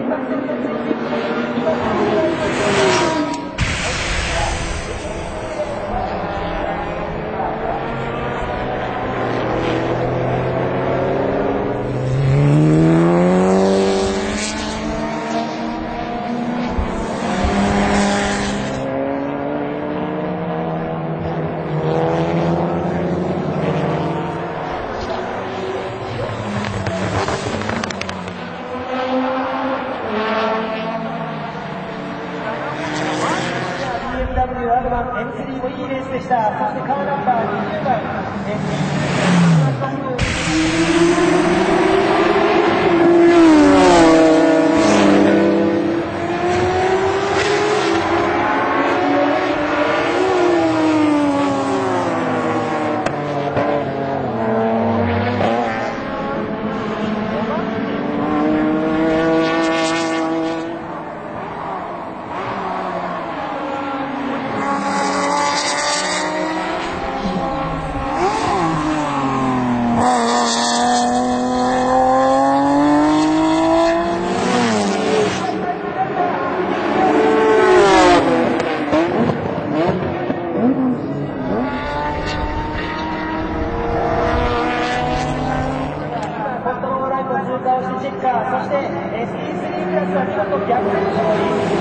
BMW アドバン M3 もいいレースでした。そしてカーナンバー20番、M3。通過をしてチェッカー、そして SE3 クラスは見事逆転勝利。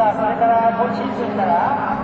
さあ、それから今シーズンから。